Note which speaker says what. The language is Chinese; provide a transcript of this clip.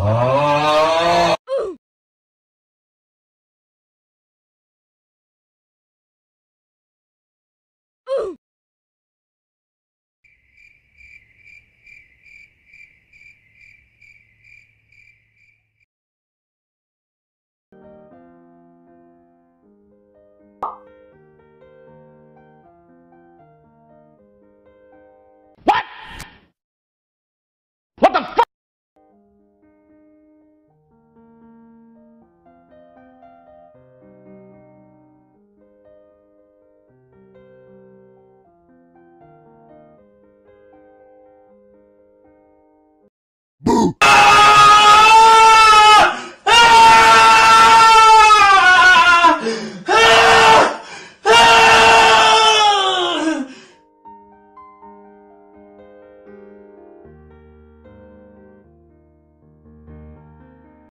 Speaker 1: you
Speaker 2: Boo!